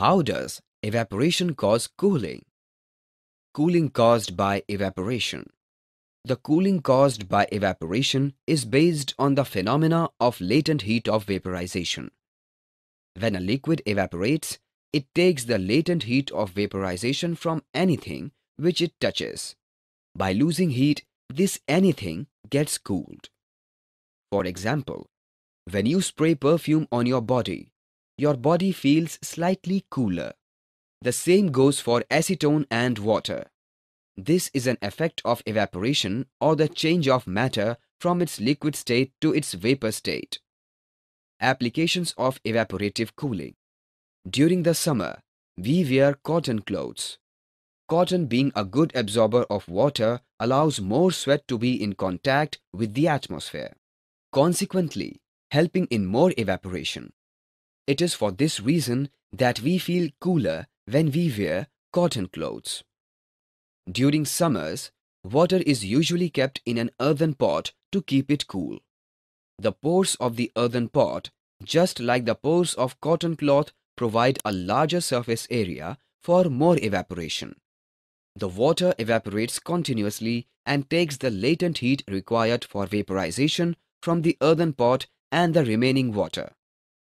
How does evaporation cause cooling? Cooling caused by evaporation. The cooling caused by evaporation is based on the phenomena of latent heat of vaporization. When a liquid evaporates, it takes the latent heat of vaporization from anything which it touches. By losing heat, this anything gets cooled. For example, when you spray perfume on your body, your body feels slightly cooler. The same goes for acetone and water. This is an effect of evaporation or the change of matter from its liquid state to its vapor state. Applications of evaporative cooling. During the summer, we wear cotton clothes. Cotton being a good absorber of water allows more sweat to be in contact with the atmosphere, consequently helping in more evaporation. It is for this reason that we feel cooler when we wear cotton clothes. During summers, water is usually kept in an earthen pot to keep it cool. The pores of the earthen pot, just like the pores of cotton cloth, provide a larger surface area for more evaporation. The water evaporates continuously and takes the latent heat required for vaporization from the earthen pot and the remaining water.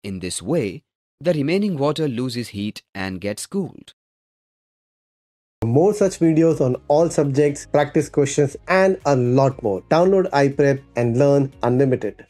In this way, the remaining water loses heat and gets cooled. For more such videos on all subjects, practice questions and a lot more. Download iPrep and learn unlimited.